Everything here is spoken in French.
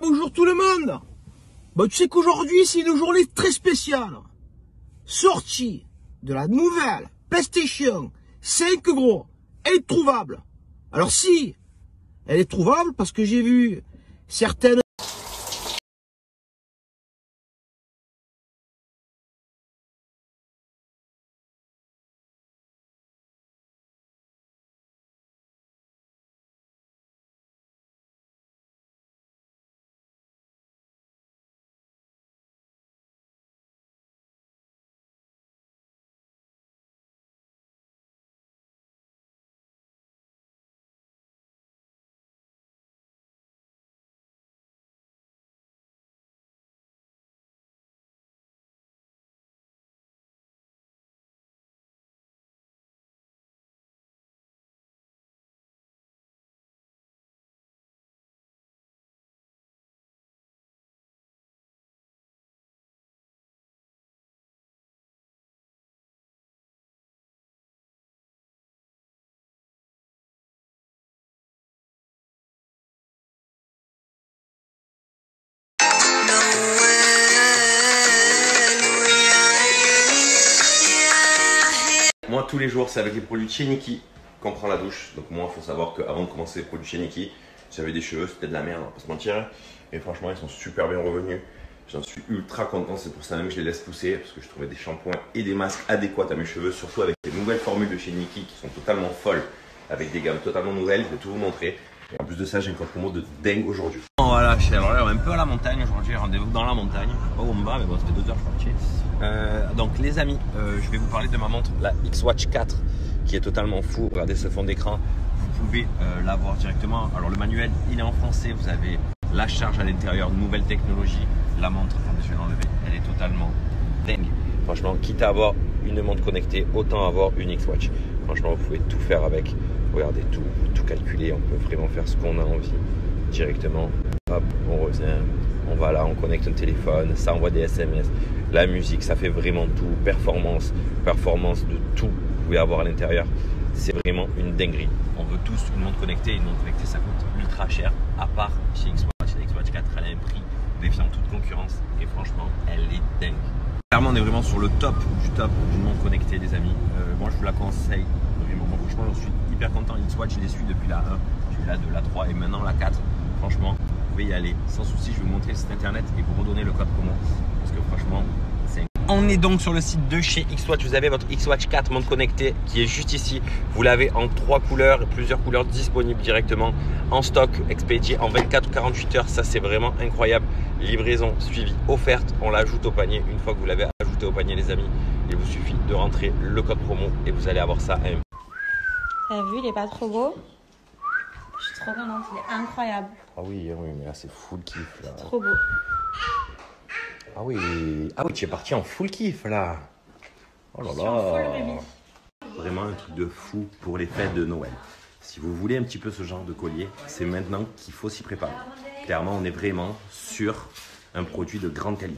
bonjour tout le monde Bon, tu sais qu'aujourd'hui, c'est une journée très spéciale. Sortie de la nouvelle PlayStation 5 gros, introuvable. Alors si, elle est trouvable parce que j'ai vu certaines Moi, tous les jours, c'est avec les produits de chez Niki qu'on prend la douche. Donc, moi, il faut savoir qu'avant de commencer les produits chez Niki, j'avais des cheveux, c'était de la merde, on va pas se mentir. Et franchement, ils sont super bien revenus. J'en suis ultra content, c'est pour ça même que je les laisse pousser parce que je trouvais des shampoings et des masques adéquats à mes cheveux, surtout avec les nouvelles formules de chez Niki qui sont totalement folles, avec des gammes totalement nouvelles. Je vais tout vous montrer. Et en plus de ça, j'ai une promo de dingue aujourd'hui. Voilà, je suis alors là, on est un peu à la montagne aujourd'hui, rendez-vous dans la montagne, pas au bas, mais bon, ça fait deux heures je suis. Euh, donc les amis, euh, je vais vous parler de ma montre, la X-Watch 4, qui est totalement fou. Regardez ce fond d'écran, vous pouvez euh, l'avoir directement. Alors le manuel, il est en français, vous avez la charge à l'intérieur, nouvelle technologie. La montre, je vais l'enlever, elle est totalement dingue. Franchement, quitte à avoir une montre connectée, autant avoir une X-Watch. Franchement, vous pouvez tout faire avec. Regardez tout, tout calculer, on peut vraiment faire ce qu'on a envie directement. Hop, on revient, on va là, on connecte un téléphone, ça envoie des SMS, la musique, ça fait vraiment tout, performance, performance de tout que vous pouvez avoir à l'intérieur. C'est vraiment une dinguerie. On veut tous une montre connectée, une montre connectée ça coûte ultra cher, à part chez Xwatch. La Xwatch 4, elle a un prix défiant toute concurrence et franchement, elle est dingue. Clairement, on est vraiment sur le top du top d'une montre connectée, les amis. Euh, moi, je vous la conseille. Franchement, je suis hyper content. Xwatch, je les suis depuis la 1, j'ai eu la 2, la 3 et maintenant la 4. Franchement, pouvez y aller sans souci. Je vais vous montrer le site internet et vous redonner le code promo parce que franchement, c'est on est donc sur le site de chez Xwatch. Vous avez votre Xwatch 4 montre connectée qui est juste ici. Vous l'avez en trois couleurs et plusieurs couleurs disponibles directement en stock, expédié en 24 ou 48 heures. Ça, c'est vraiment incroyable. Livraison suivie, offerte. On l'ajoute au panier. Une fois que vous l'avez ajouté au panier, les amis, il vous suffit de rentrer le code promo et vous allez avoir ça à un T'as vu, il est pas trop beau? Je suis trop contente, il est incroyable. Ah oui, oui, mais là c'est full kiff là. Trop beau. Ah oui, ah oui, tu es parti en full kiff là. Oh là là. Vraiment un truc de fou pour les fêtes de Noël. Si vous voulez un petit peu ce genre de collier, c'est maintenant qu'il faut s'y préparer. Clairement, on est vraiment sur un produit de grande qualité.